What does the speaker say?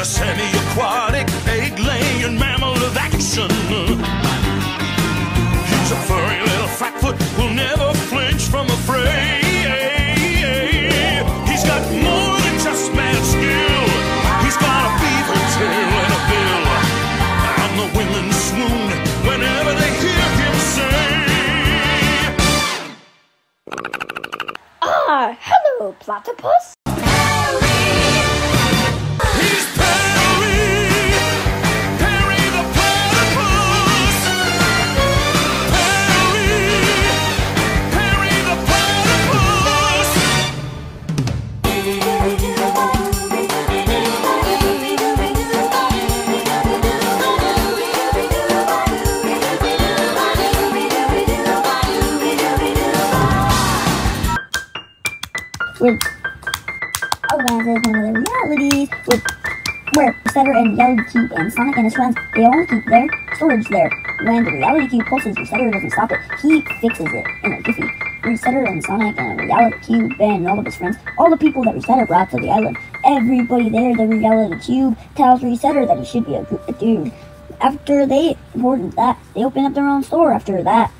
a semi-aquatic, egg-laying mammal of action. He's a furry little flatfoot who'll never flinch from a fray. He's got more than just mad skill. He's got a beaver tail and a bill. And the women swoon whenever they hear him say. Ah, hello, platypus. With Outlands is one of the realities with where Resetter and Reality Cube and Sonic and his friends they all keep their storage there. When the Reality Cube pulses, Resetter doesn't stop it. He fixes it in a jiffy. Resetter and Sonic and Reality Cube and all of his friends, all the people that Resetter brought to the island, everybody there, the Reality Cube tells Resetter that he should be a good dude. After they important that, they open up their own store after that.